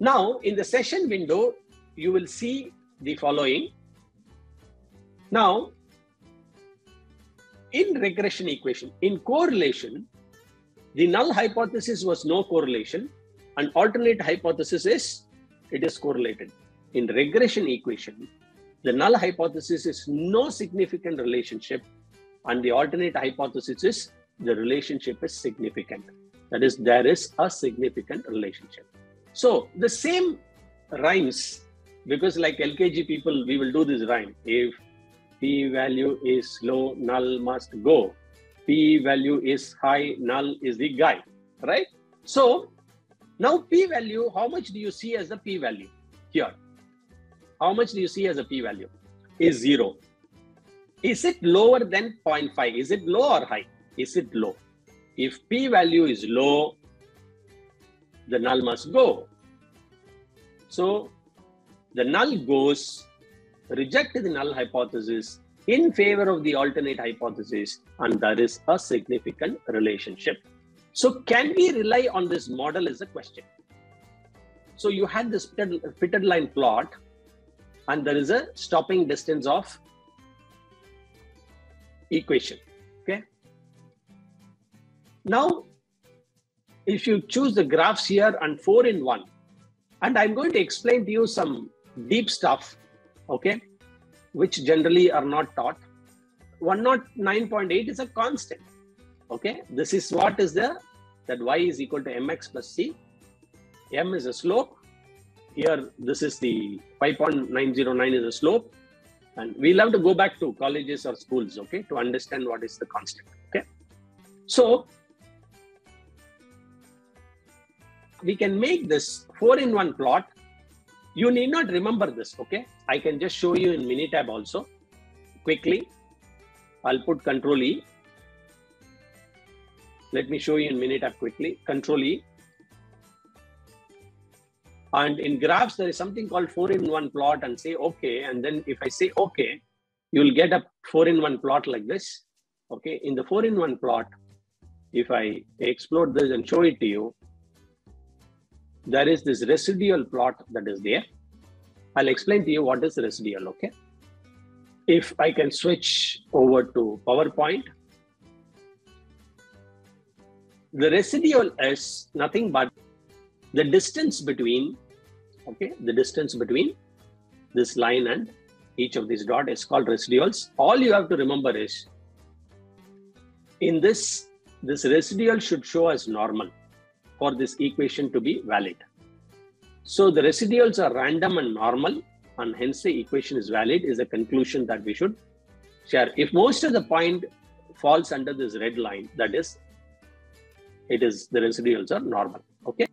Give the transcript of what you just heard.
Now, in the session window, you will see the following. Now, in regression equation, in correlation, the null hypothesis was no correlation, and alternate hypothesis is it is correlated. In regression equation, the null hypothesis is no significant relationship, and the alternate hypothesis is the relationship is significant. That is, there is a significant relationship. So the same rhymes because like LKG people, we will do this rhyme. If p value is low, null must go. P value is high, null is the guy, right? So now p value, how much do you see as the p value here? How much do you see as a p value? Is zero. Is it lower than 0.5? Is it low or high? Is it low? If p value is low, the null must go. So the null goes, reject the null hypothesis in favor of the alternate hypothesis, and there is a significant relationship. So, can we rely on this model is a question. So, you had this fitted line plot, and there is a stopping distance of equation. Okay. Now, if you choose the graphs here and four in one, and I'm going to explain to you some deep stuff, okay, which generally are not taught. 109.8 is a constant, okay. This is what is the, that y is equal to mx plus c. m is a slope. Here, this is the 5.909 is a slope. And we'll have to go back to colleges or schools, okay, to understand what is the constant, okay. So, we can make this four in one plot you need not remember this, okay? I can just show you in Minitab also quickly. I'll put Control E. Let me show you in Minitab quickly. Control E. And in graphs, there is something called four in one plot and say okay. And then if I say okay, you'll get a four in one plot like this. Okay. In the four in one plot, if I explode this and show it to you, there is this residual plot that is there. I'll explain to you what is residual, okay? If I can switch over to PowerPoint, the residual is nothing but the distance between, okay, the distance between this line and each of these dot is called residuals. All you have to remember is in this, this residual should show as normal for this equation to be valid. So the residuals are random and normal, and hence the equation is valid is a conclusion that we should share. If most of the point falls under this red line, that is, it is the residuals are normal. Okay.